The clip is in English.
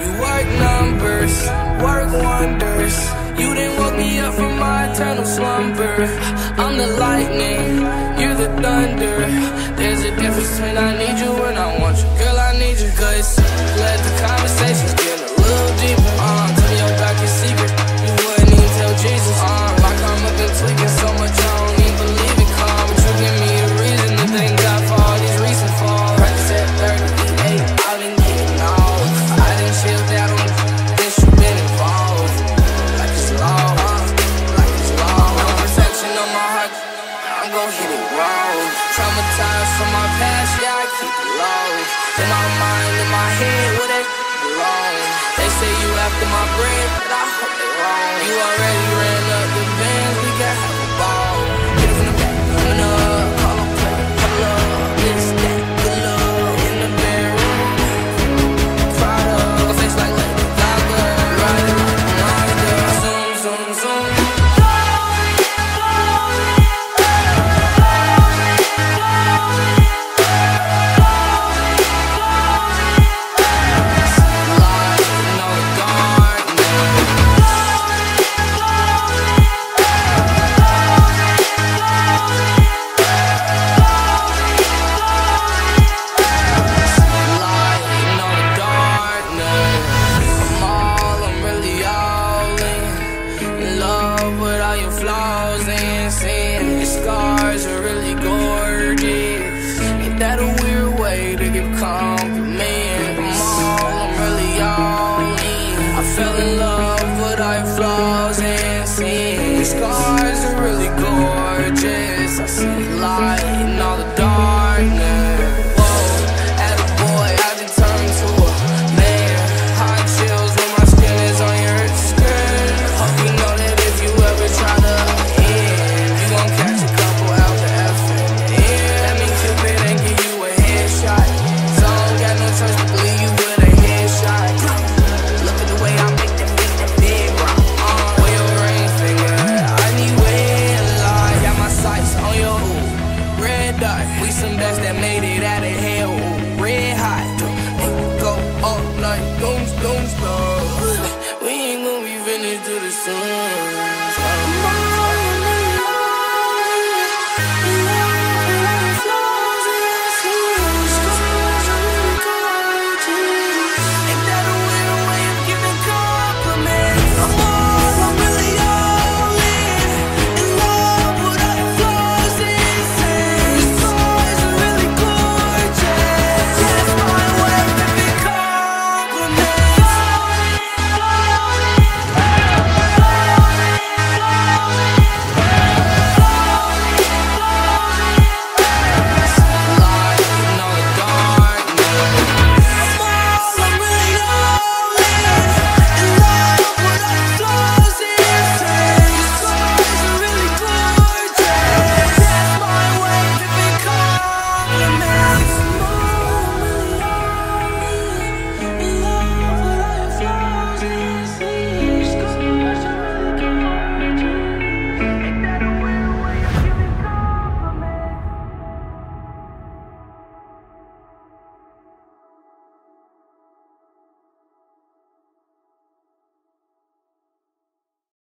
You work numbers, work wonders. You didn't woke me up from my eternal slumber. I'm the lightning, you're the thunder. There's a difference between I need you and I want you. Girl, I need you, cause let the conversations In my mind, in my head, where they belong. They say you after my bread, but I hope they wrong. I see the light in all the dark.